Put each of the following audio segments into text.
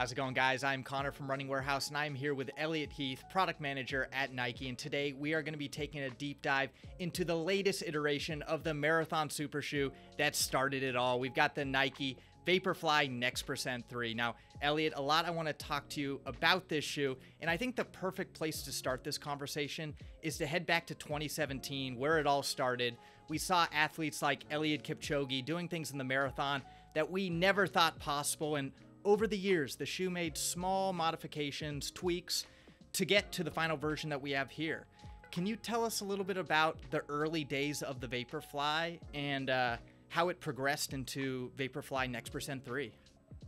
How's it going, guys? I'm Connor from Running Warehouse, and I'm here with Elliot Heath, product manager at Nike. And today we are going to be taking a deep dive into the latest iteration of the Marathon Super Shoe that started it all. We've got the Nike Vaporfly Next Percent 3. Now, Elliot, a lot I want to talk to you about this shoe, and I think the perfect place to start this conversation is to head back to 2017, where it all started. We saw athletes like Eliud Kipchoge doing things in the marathon that we never thought possible, and over the years, the shoe made small modifications, tweaks to get to the final version that we have here. Can you tell us a little bit about the early days of the Vaporfly and uh, how it progressed into Vaporfly Next Percent 3?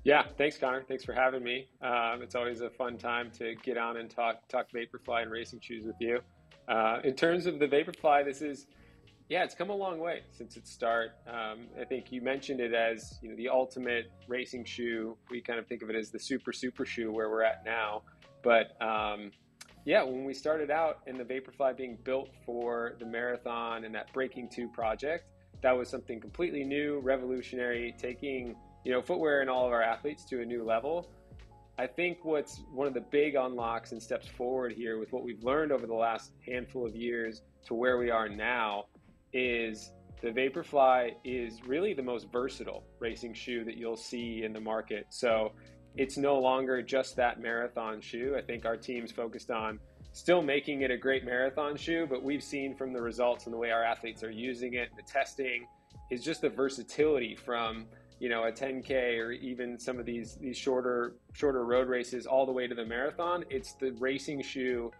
Yeah, thanks, Connor. Thanks for having me. Um, it's always a fun time to get on and talk talk Vaporfly and racing shoes with you. Uh, in terms of the Vaporfly, this is yeah, it's come a long way since its start. Um, I think you mentioned it as you know the ultimate racing shoe. We kind of think of it as the super super shoe where we're at now. But um, yeah, when we started out in the Vaporfly being built for the marathon and that Breaking Two project, that was something completely new, revolutionary, taking you know footwear and all of our athletes to a new level. I think what's one of the big unlocks and steps forward here with what we've learned over the last handful of years to where we are now is the Vaporfly is really the most versatile racing shoe that you'll see in the market. So it's no longer just that marathon shoe. I think our team's focused on still making it a great marathon shoe, but we've seen from the results and the way our athletes are using it, the testing is just the versatility from you know a 10k or even some of these these shorter shorter road races all the way to the marathon. It's the racing shoe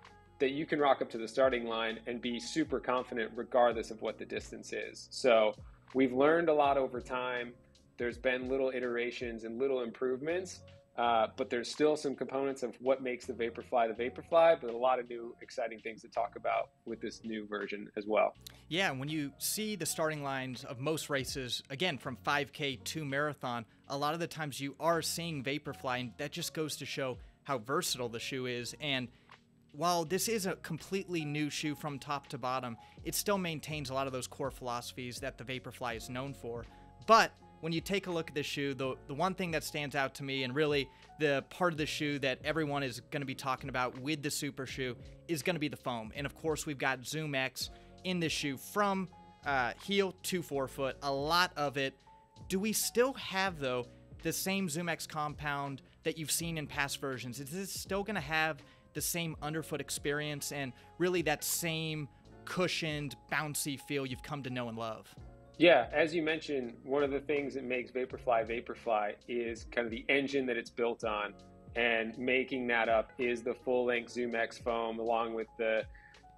that you can rock up to the starting line and be super confident regardless of what the distance is. So we've learned a lot over time. There's been little iterations and little improvements, uh, but there's still some components of what makes the Vaporfly the Vaporfly, but a lot of new exciting things to talk about with this new version as well. Yeah, when you see the starting lines of most races, again, from 5K to marathon, a lot of the times you are seeing Vaporfly, and that just goes to show how versatile the shoe is. And while this is a completely new shoe from top to bottom, it still maintains a lot of those core philosophies that the Vaporfly is known for. But when you take a look at this shoe, the, the one thing that stands out to me, and really the part of the shoe that everyone is going to be talking about with the Super Shoe, is going to be the foam. And of course, we've got Zoom X in this shoe from uh, heel to forefoot, a lot of it. Do we still have, though, the same Zoom X compound that you've seen in past versions? Is this still going to have the same underfoot experience and really that same cushioned, bouncy feel you've come to know and love. Yeah, as you mentioned, one of the things that makes Vaporfly Vaporfly is kind of the engine that it's built on, and making that up is the full-length ZoomX foam along with the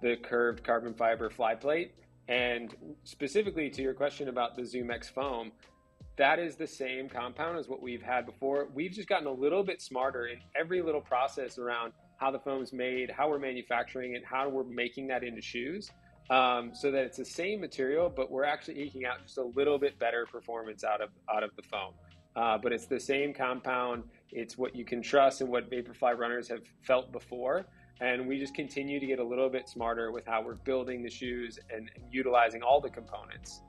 the curved carbon fiber fly plate. And specifically to your question about the ZoomX foam, that is the same compound as what we've had before. We've just gotten a little bit smarter in every little process around how the foam's made, how we're manufacturing it, how we're making that into shoes. Um, so that it's the same material, but we're actually eking out just a little bit better performance out of out of the foam. Uh, but it's the same compound. It's what you can trust and what Vaporfly runners have felt before. And we just continue to get a little bit smarter with how we're building the shoes and, and utilizing all the components.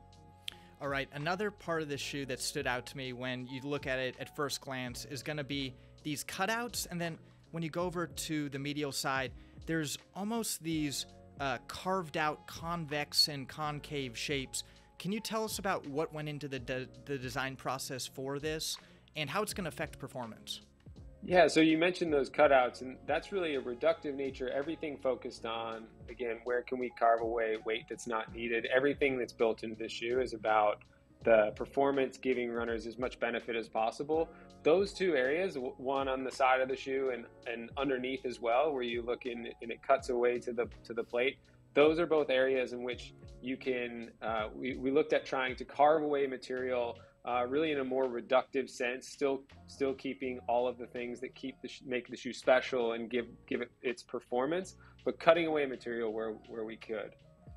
All right, another part of the shoe that stood out to me when you look at it at first glance is going to be these cutouts and then when you go over to the medial side, there's almost these uh, carved out convex and concave shapes. Can you tell us about what went into the, de- the design process for this and how it's going to affect performance? Yeah, so you mentioned those cutouts, and that's really a reductive nature. Everything focused on, again, where can we carve away weight that's not needed? Everything that's built into the shoe is about the performance giving runners as much benefit as possible. Those two areas, one on the side of the shoe and, and underneath as well, where you look in and it cuts away to the to the plate. Those are both areas in which you can. Uh, we, we looked at trying to carve away material uh, really in a more reductive sense, still still keeping all of the things that keep the make the shoe special and give give it its performance, but cutting away material where where we could.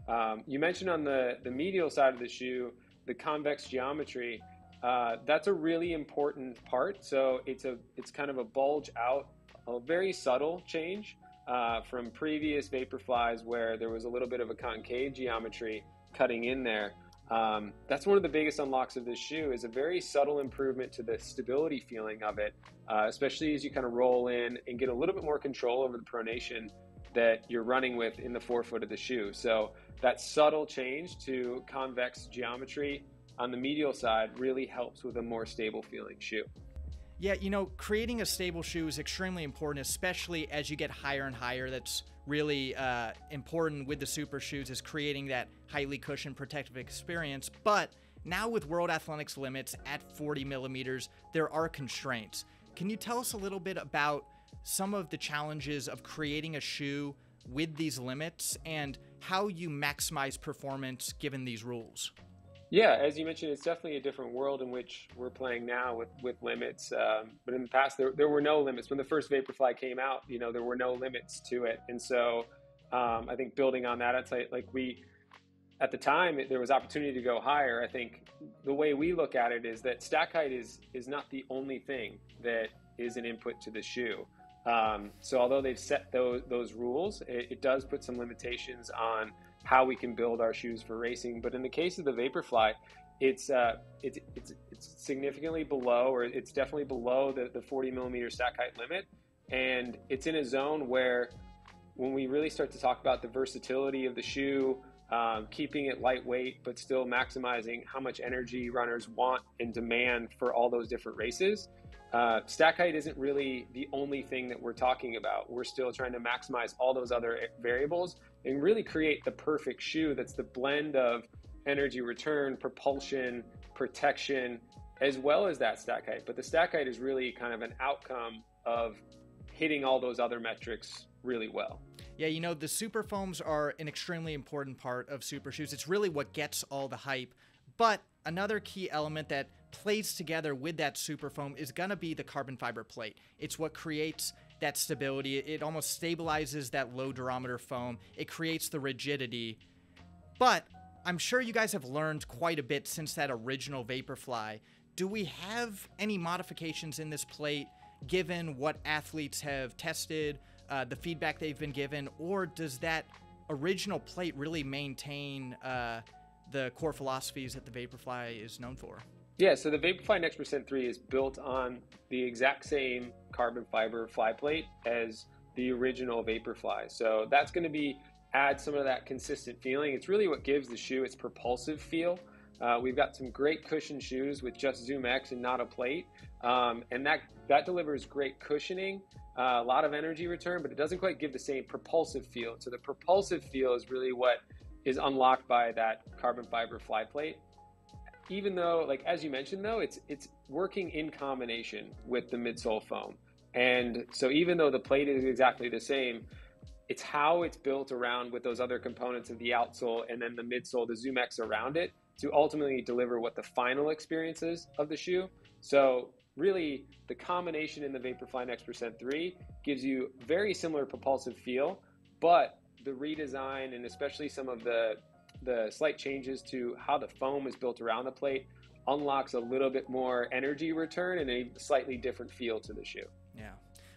Um, you mentioned on the the medial side of the shoe the convex geometry, uh, that's a really important part. So it's a it's kind of a bulge out, a very subtle change uh, from previous Vaporflies where there was a little bit of a concave geometry cutting in there. Um, that's one of the biggest unlocks of this shoe is a very subtle improvement to the stability feeling of it, uh, especially as you kind of roll in and get a little bit more control over the pronation that you're running with in the forefoot of the shoe. So that subtle change to convex geometry on the medial side really helps with a more stable feeling shoe. Yeah, you know, creating a stable shoe is extremely important, especially as you get higher and higher. That's really uh, important with the super shoes is creating that highly cushioned protective experience. But now with World Athletics limits at 40 millimeters, there are constraints. Can you tell us a little bit about some of the challenges of creating a shoe with these limits and how you maximize performance given these rules? Yeah, as you mentioned, it's definitely a different world in which we're playing now with with limits. Um, but in the past, there, there were no limits. When the first Vaporfly came out, you know, there were no limits to it. And so um, I think building on that, it's like, like we, at the time, there was opportunity to go higher. I think the way we look at it is that stack height is is not the only thing that is an input to the shoe. Um, so although they've set those those rules, it, it does put some limitations on how we can build our shoes for racing. But in the case of the Vaporfly, it's uh, it's, it's it's significantly below, or it's definitely below the, the 40 millimeter stack height limit, and it's in a zone where when we really start to talk about the versatility of the shoe, um, keeping it lightweight but still maximizing how much energy runners want and demand for all those different races. Uh, stack height isn't really the only thing that we're talking about. We're still trying to maximize all those other variables and really create the perfect shoe that's the blend of energy return, propulsion, protection, as well as that stack height. But the stack height is really kind of an outcome of hitting all those other metrics really well. Yeah, you know, the super foams are an extremely important part of super shoes. It's really what gets all the hype. But another key element that plays together with that super foam is going to be the carbon fiber plate. It's what creates that stability. It almost stabilizes that low durometer foam. It creates the rigidity. But I'm sure you guys have learned quite a bit since that original Vaporfly. Do we have any modifications in this plate given what athletes have tested, uh, the feedback they've been given, or does that original plate really maintain uh, the core philosophies that the Vaporfly is known for? Yeah, so the Vaporfly Next Percent 3 is built on the exact same carbon fiber fly plate as the original Vaporfly. So that's going to be add some of that consistent feeling. It's really what gives the shoe its propulsive feel. Uh, we've got some great cushion shoes with just Zoom X and not a plate, um, and that that delivers great cushioning, uh, a lot of energy return, but it doesn't quite give the same propulsive feel. So the propulsive feel is really what is unlocked by that carbon fiber fly plate even though, like as you mentioned, though, it's it's working in combination with the midsole foam. And so even though the plate is exactly the same, it's how it's built around with those other components of the outsole and then the midsole, the Zoom X around it to ultimately deliver what the final experience is of the shoe. So really the combination in the Vaporfly Next Percent 3 gives you very similar propulsive feel, but the redesign and especially some of the the slight changes to how the foam is built around the plate unlocks a little bit more energy return and a slightly different feel to the shoe. Yeah.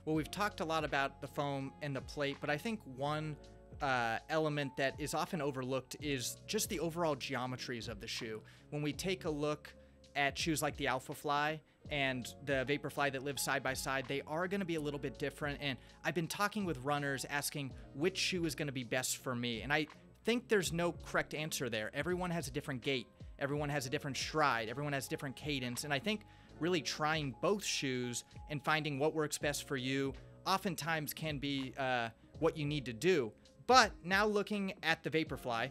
Well, we've talked a lot about the foam and the plate, but I think one uh, element that is often overlooked is just the overall geometries of the shoe. When we take a look at shoes like the Alpha Fly and the Vaporfly that live side by side, they are going to be a little bit different. And I've been talking with runners asking which shoe is going to be best for me. And I think there's no correct answer there. Everyone has a different gait, everyone has a different stride, everyone has different cadence. And I think really trying both shoes and finding what works best for you oftentimes can be uh, what you need to do. But now looking at the Vaporfly,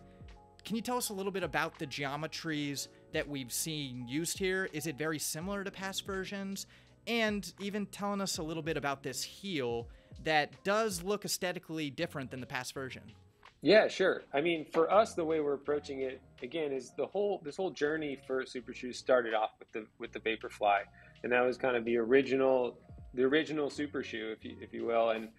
can you tell us a little bit about the geometries that we've seen used here? Is it very similar to past versions? And even telling us a little bit about this heel that does look aesthetically different than the past version. Yeah, sure. I mean, for us, the way we're approaching it again is the whole this whole journey for Super Shoes started off with the with the Vaporfly, and that was kind of the original the original Super Shoe, if you if you will, and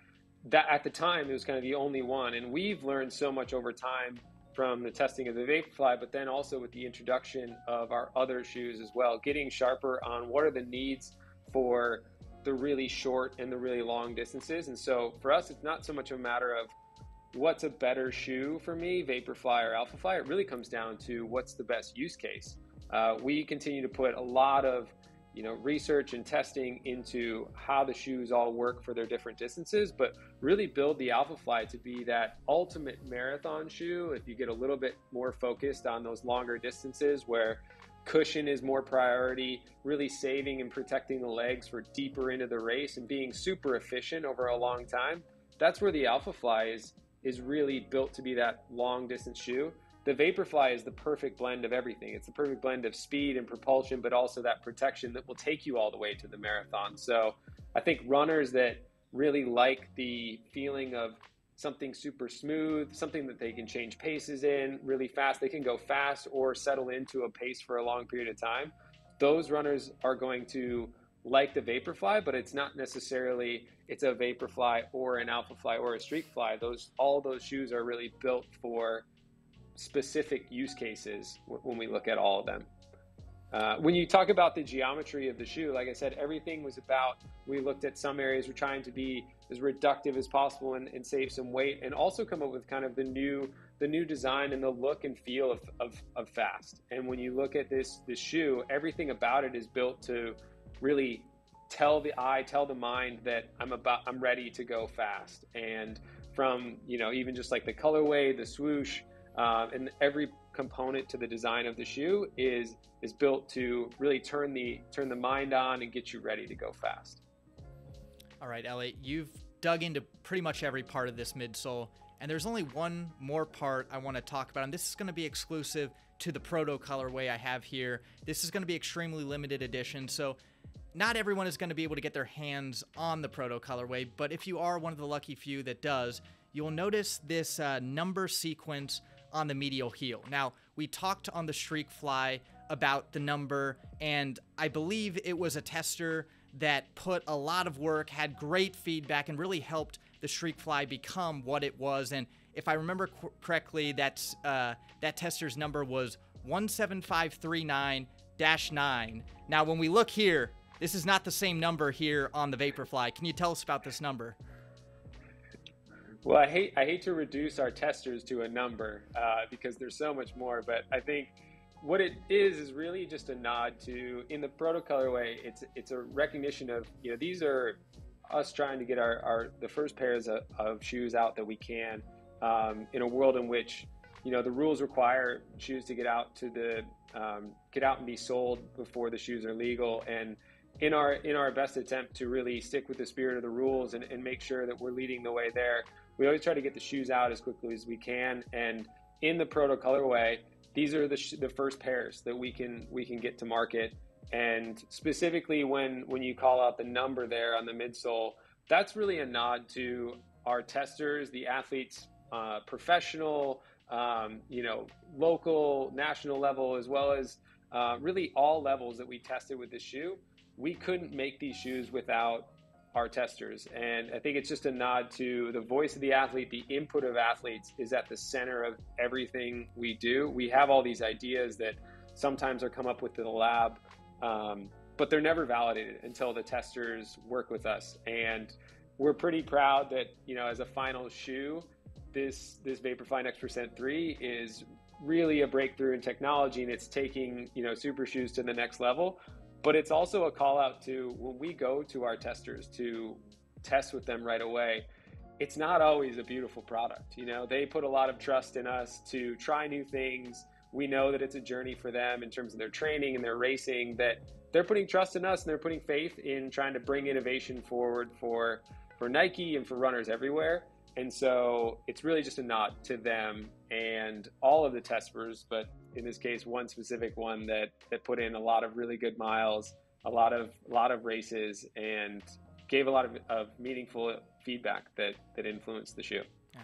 that at the time it was kind of the only one. And we've learned so much over time from the testing of the Vaporfly, but then also with the introduction of our other shoes as well, getting sharper on what are the needs for the really short and the really long distances. And so for us, it's not so much a matter of what's a better shoe for me, Vaporfly or Alphafly, it really comes down to what's the best use case. Uh, we continue to put a lot of you know research and testing into how the shoes all work for their different distances but really build the Alphafly to be that ultimate marathon shoe if you get a little bit more focused on those longer distances where cushion is more priority really saving and protecting the legs for deeper into the race and being super efficient over a long time that's where the Alphafly is is really built to be that long distance shoe the Vaporfly is the perfect blend of everything. It's the perfect blend of speed and propulsion, but also that protection that will take you all the way to the marathon. So I think runners that really like the feeling of something super smooth, something that they can change paces in really fast, they can go fast or settle into a pace for a long period of time. Those runners are going to like the Vaporfly, but it's not necessarily it's a Vaporfly or an Alphafly or a Streakfly. Those all those shoes are really built for specific use cases when we look at all of them. Uh, when you talk about the geometry of the shoe, like I said, everything was about, we looked at some areas, we're trying to be as reductive as possible and, and, save some weight and also come up with kind of the new, the new design and the look and feel of, of, of fast. And when you look at this, this shoe, everything about it is built to really tell the eye, tell the mind that I'm about, I'm ready to go fast. And from, you know, even just like the colorway, the swoosh, um, and every component to the design of the shoe is is built to really turn the turn the mind on and get you ready to go fast. All right, Elliot, you've dug into pretty much every part of this midsole, and there's only one more part I want to talk about, and this is going to be exclusive to the proto colorway I have here. This is going to be extremely limited edition, so not everyone is going to be able to get their hands on the proto colorway, but if you are one of the lucky few that does, you'll notice this uh, number sequence on the medial heel. Now, we talked on the Streak Fly about the number, and I believe it was a tester that put a lot of work, had great feedback, and really helped the Streak Fly become what it was. And if I remember correctly, that's uh, that tester's number was 17539 9. Now, when we look here, this is not the same number here on the Vaporfly. Can you tell us about this number? Well, I hate I hate to reduce our testers to a number uh, because there's so much more, but I think what it is is really just a nod to in the proto colorway. It's it's a recognition of you know these are us trying to get our, our the first pairs of, of shoes out that we can um, in a world in which you know the rules require shoes to get out to the um, get out and be sold before the shoes are legal and in our in our best attempt to really stick with the spirit of the rules and, and make sure that we're leading the way there we always try to get the shoes out as quickly as we can. And in the proto colorway, these are the, sh- the first pairs that we can we can get to market. And specifically, when when you call out the number there on the midsole, that's really a nod to our testers, the athletes, uh, professional, um, you know, local, national level, as well as uh, really all levels that we tested with this shoe. We couldn't make these shoes without our testers. And I think it's just a nod to the voice of the athlete, the input of athletes is at the center of everything we do. We have all these ideas that sometimes are come up with in the lab, um, but they're never validated until the testers work with us. And we're pretty proud that, you know, as a final shoe, this this Vaporfly Next Percent 3 is really a breakthrough in technology and it's taking, you know, super shoes to the next level but it's also a call out to when we go to our testers to test with them right away it's not always a beautiful product you know? They put a lot of trust in us to try new things. We know that it's a journey for them in terms of their training and their racing that they're putting trust in us and they're putting faith in trying to bring innovation forward for for Nike and for runners everywhere. And so it's really just a nod to them and all of the testers, but in this case, one specific one that, that put in a lot of really good miles, a lot of a lot of races, and gave a lot of, of meaningful feedback that, that influenced the shoe. Yeah.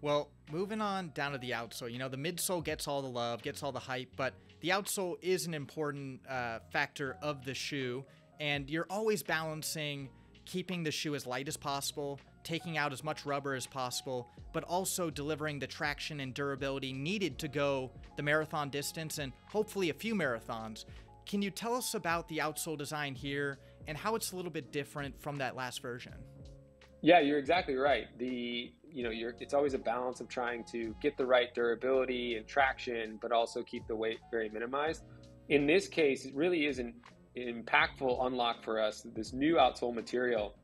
Well, moving on down to the outsole, you know, the midsole gets all the love, gets all the hype, but the outsole is an important uh, factor of the shoe, and you're always balancing keeping the shoe as light as possible, taking out as much rubber as possible, but also delivering the traction and durability needed to go the marathon distance and hopefully a few marathons. Can you tell us about the outsole design here and how it's a little bit different from that last version? Yeah, you're exactly right. The you know, it's always a balance of trying to get the right durability and traction, but also keep the weight very minimized. In this case, it really is an impactful unlock for us. This new outsole material,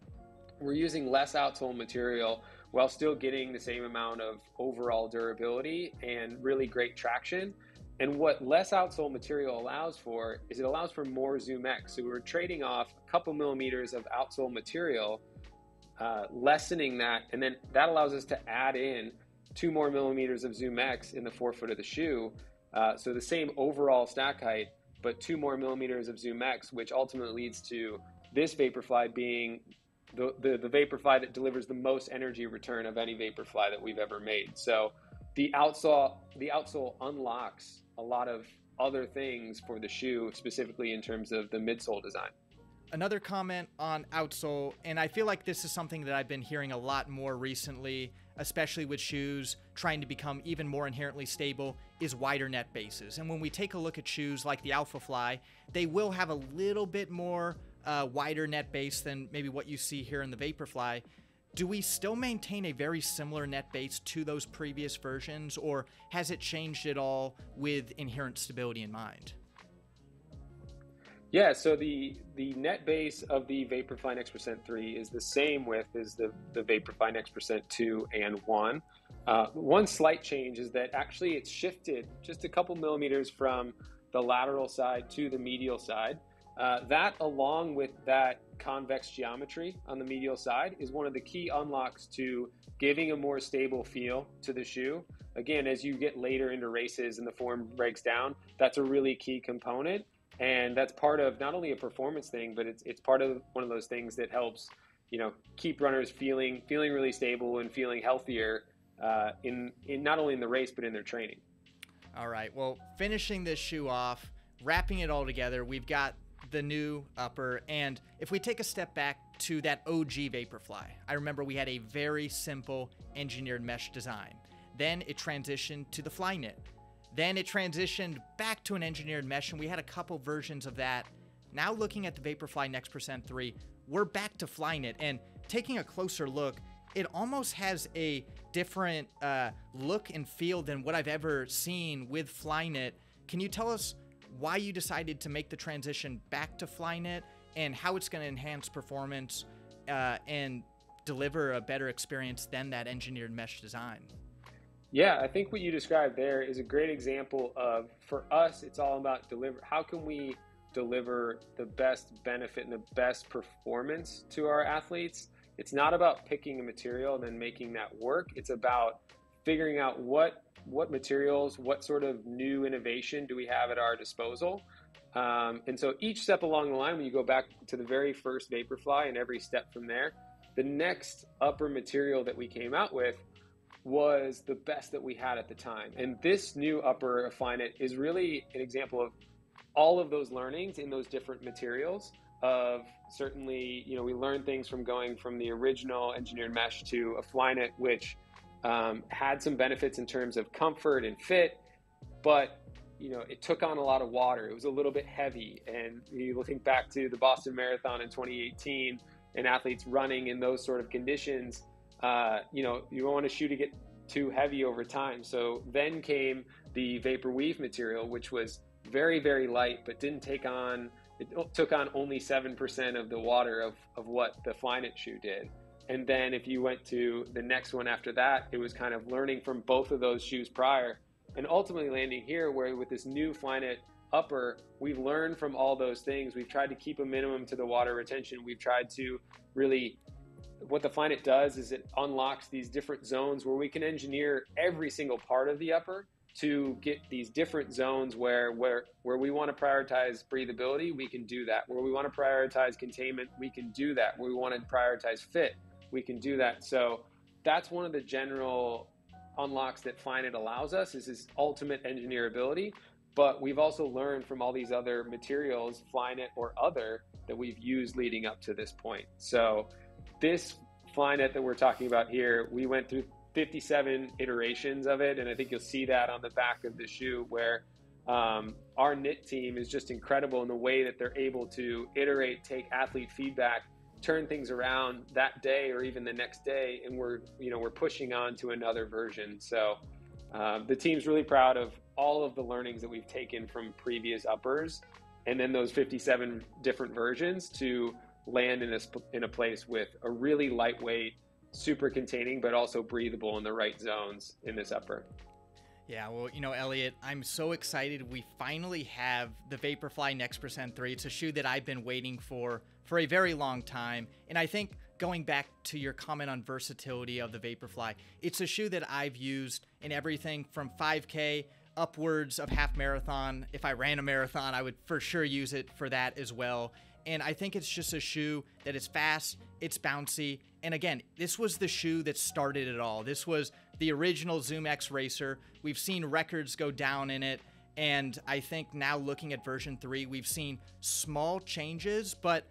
we're using less outsole material while still getting the same amount of overall durability and really great traction. And what less outsole material allows for is it allows for more ZoomX. So we're trading off a couple millimeters of outsole material uh, lessening that, and then that allows us to add in two more millimeters of ZoomX in the forefoot of the shoe. Uh, so the same overall stack height, but two more millimeters of ZoomX, which ultimately leads to this Vaporfly being the, the, the Vaporfly that delivers the most energy return of any Vaporfly that we've ever made. So the outsole, the outsole unlocks a lot of other things for the shoe, specifically in terms of the midsole design another comment on outsole, and I feel like this is something that I've been hearing a lot more recently, especially with shoes trying to become even more inherently stable, is wider net bases. And when we take a look at shoes like the Alpha Fly, they will have a little bit more uh, wider net base than maybe what you see here in the Vaporfly. Do we still maintain a very similar net base to those previous versions, or has it changed at all with inherent stability in mind? Yeah, so the the net base of the Vaporfly Next Percent 3 is the same width as the, the Vaporfly Next Percent 2 and 1. Uh, one slight change is that actually it's shifted just a couple millimeters from the lateral side to the medial side. Uh, that, along with that convex geometry on the medial side, is one of the key unlocks to giving a more stable feel to the shoe. Again, as you get later into races and the form breaks down, that's a really key component and that's part of not only a performance thing, but it's it's part of one of those things that helps you know keep runners feeling feeling really stable and feeling healthier uh, in in not only in the race but in their training. All right. Well, finishing this shoe off, wrapping it all together, we've got the new upper. And if we take a step back to that OG Vaporfly, I remember we had a very simple engineered mesh design. Then it transitioned to the Flyknit. Then it transitioned back to an engineered mesh, and we had a couple versions of that. Now, looking at the Vaporfly Next Percent 3, we're back to Flyknit, and taking a closer look, it almost has a different uh, look and feel than what I've ever seen with Flyknit. Can you tell us why you decided to make the transition back to Flyknit and how it's going to enhance performance uh, and deliver a better experience than that engineered mesh design? Yeah, I think what you described there is a great example of for us, it's all about deliver. How can we deliver the best benefit and the best performance to our athletes? It's not about picking a material and then making that work. It's about figuring out what what materials, what sort of new innovation do we have at our disposal. Um, and so each step along the line, when you go back to the very first Vaporfly and every step from there, the next upper material that we came out with was the best that we had at the time. And this new upper Flyknit is really an example of all of those learnings in those different materials of certainly, you know, we learned things from going from the original engineered mesh to a Flyknit, which um, had some benefits in terms of comfort and fit, but you know, it took on a lot of water. It was a little bit heavy. And you think back to the Boston Marathon in 2018 and athletes running in those sort of conditions, uh, you know, you don't want a shoe to get too heavy over time. So then came the vapor weave material, which was very, very light, but didn't take on, it took on only 7% of the water of, of what the Flyknit shoe did. And then if you went to the next one after that, it was kind of learning from both of those shoes prior and ultimately landing here where with this new Flyknit upper, we've learned from all those things. We've tried to keep a minimum to the water retention. We've tried to really what the Flyknit does is it unlocks these different zones where we can engineer every single part of the upper to get these different zones where where where we want to prioritize breathability, we can do that. Where we want to prioritize containment, we can do that. Where we want to prioritize fit, we can do that. So that's one of the general unlocks that Flyknit allows us is this ultimate engineerability. But we've also learned from all these other materials, Flyknit or other, that we've used leading up to this point. So this Flyknit that we're talking about here, we went through 57 iterations of it, and I think you'll see that on the back of the shoe where um, our knit team is just incredible in the way that they're able to iterate, take athlete feedback, turn things around that day or even the next day, and we're you know we're pushing on to another version. So uh, the team's really proud of all of the learnings that we've taken from previous uppers, and then those 57 different versions to land in a in a place with a really lightweight, super containing, but also breathable in the right zones in this upper. Yeah, well, you know, Elliot, I'm so excited. We finally have the Vaporfly Next Percent 3. It's a shoe that I've been waiting for for a very long time. And I think going back to your comment on versatility of the Vaporfly, it's a shoe that I've used in everything from 5K upwards of half marathon. If I ran a marathon, I would for sure use it for that as well. And I think it's just a shoe that is fast, it's bouncy. And again, this was the shoe that started it all. This was the original Zoom X Racer. We've seen records go down in it. And I think now looking at version 3, we've seen small changes, but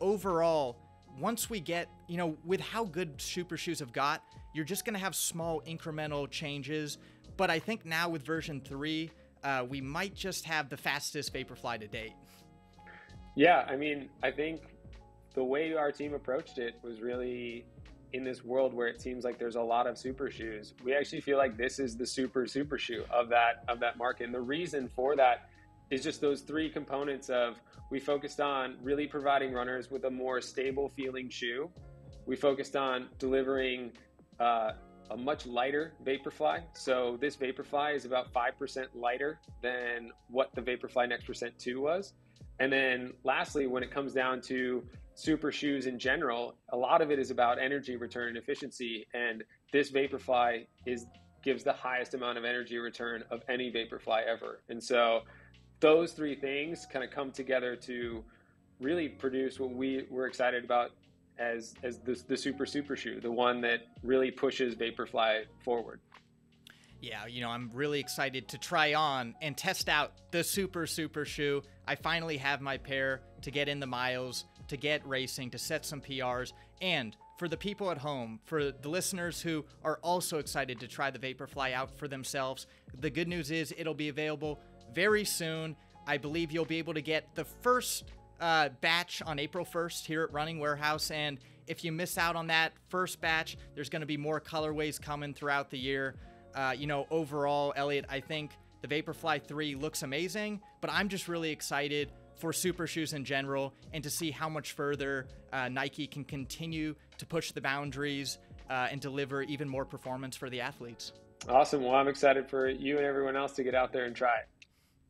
overall, once we get, you know, with how good Super Shoes have got, you're just going to have small incremental changes. But I think now with version 3, uh, we might just have the fastest Vaporfly to date. Yeah, I mean, I think the way our team approached it was really in this world where it seems like there's a lot of super shoes. We actually feel like this is the super super shoe of that of that market. And the reason for that is just those three components of we focused on really providing runners with a more stable feeling shoe. We focused on delivering uh, a much lighter Vaporfly. So this Vaporfly is about 5% lighter than what the Vaporfly Next Percent 2 was. And then lastly, when it comes down to super shoes in general, a lot of it is about energy return and efficiency. And this Vaporfly is gives the highest amount of energy return of any Vaporfly ever. And so those three things kind of come together to really produce what we were excited about as as the, the super super shoe, the one that really pushes Vaporfly forward. Yeah, you know, I'm really excited to try on and test out the super super shoe. I finally have my pair to get in the miles, to get racing, to set some PRs, and for the people at home, for the listeners who are also excited to try the Vaporfly out for themselves, the good news is it'll be available very soon. I believe you'll be able to get the first uh, batch on April 1st here at Running Warehouse. And if you miss out on that first batch, there's going to be more colorways coming throughout the year. Uh, you know, overall, Elliot, I think the Vaporfly 3 looks amazing, but I'm just really excited for super shoes in general and to see how much further uh, Nike can continue to push the boundaries uh, and deliver even more performance for the athletes. Awesome. Well, I'm excited for you and everyone else to get out there and try it.